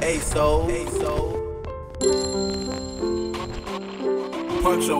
Hey, so. Hey, so. Punch